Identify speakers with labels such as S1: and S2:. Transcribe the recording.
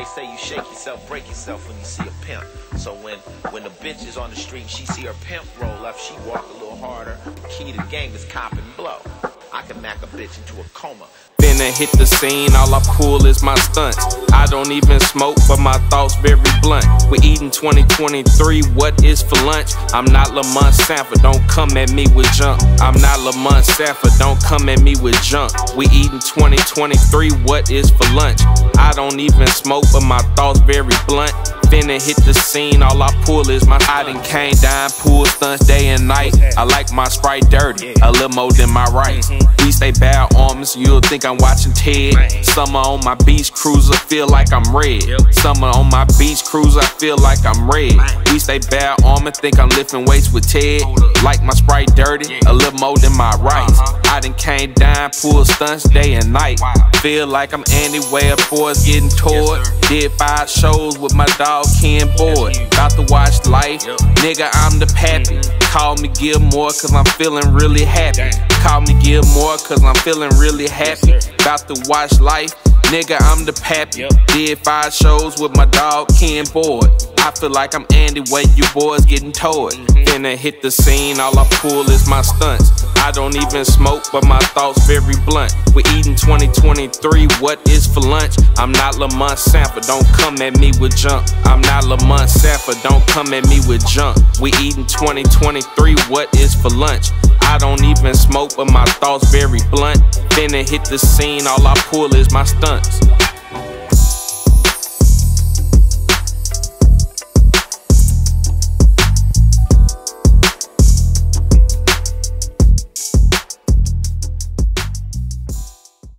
S1: They say you shake yourself, break yourself when you see a pimp. So when when the bitch is on the street, she see her pimp roll up, she walk a little harder. Key to the game is cop and blow. I can knock a bitch into a coma.
S2: Finna hit the scene, all I pull is my stunts. I don't even smoke, but my thoughts very blunt. We eating 2023, what is for lunch? I'm not Lamont Sanford, don't come at me with junk. I'm not Lamont Sanford, don't come at me with junk. We eating 2023, what is for lunch? I don't even smoke, but my thoughts very blunt finna hit the scene, all I pull is my I done came down, pull stunts day and night. I like my sprite dirty, a little more than my right. We stay bad arms, you'll think I'm watching Ted. Summer on my beach cruiser, feel like I'm red. Summer on my beach cruiser, I feel like I'm red. We stay bad armor, think I'm lifting weights with Ted. Like my sprite dirty, a little more than my rights. I done came down, pull stunts day and night. Feel like I'm Andy Ware, boys getting towed. Did five shows with my dog Ken Boyd. About to watch life, nigga, I'm the pappy. Call me Gilmore, cause I'm feeling really happy. Call me Gilmore, cause I'm feeling really happy. About to watch life, nigga, I'm the pappy. Did five shows with my dog Ken Boyd. I feel like I'm Andy Ware you boys getting towed. Finna hit the scene, all I pull is my stunts. I don't even smoke, but my thoughts very blunt. We eating 2023, what is for lunch? I'm not Lamont Sanford, don't come at me with junk. I'm not Lamont Sanford, don't come at me with junk. We eating 2023, what is for lunch? I don't even smoke, but my thoughts very blunt. Finna hit the scene, all I pull is my stunts.